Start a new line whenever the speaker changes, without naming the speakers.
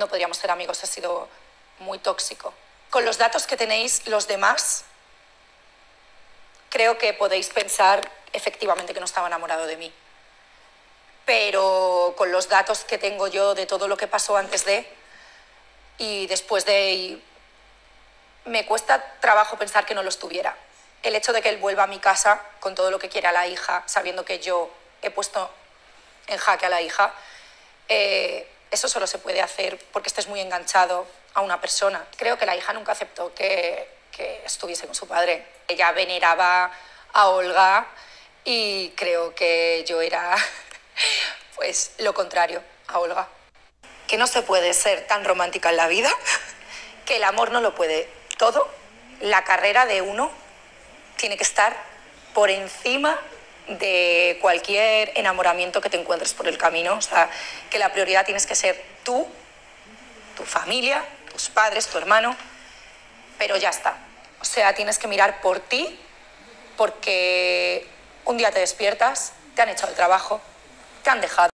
no podríamos ser amigos, ha sido muy tóxico. Con los datos que tenéis los demás, creo que podéis pensar efectivamente que no estaba enamorado de mí. Pero con los datos que tengo yo de todo lo que pasó antes de y después de, y me cuesta trabajo pensar que no lo estuviera. El hecho de que él vuelva a mi casa con todo lo que quiere a la hija, sabiendo que yo he puesto en jaque a la hija, eh, eso solo se puede hacer porque estés muy enganchado a una persona. Creo que la hija nunca aceptó que, que estuviese con su padre. Ella veneraba a Olga y creo que yo era pues lo contrario a Olga. Que no se puede ser tan romántica en la vida, que el amor no lo puede todo. La carrera de uno tiene que estar por encima de cualquier enamoramiento que te encuentres por el camino. O sea, que la prioridad tienes que ser tú, tu familia, tus padres, tu hermano, pero ya está. O sea, tienes que mirar por ti porque un día te despiertas, te han echado el trabajo, te han dejado.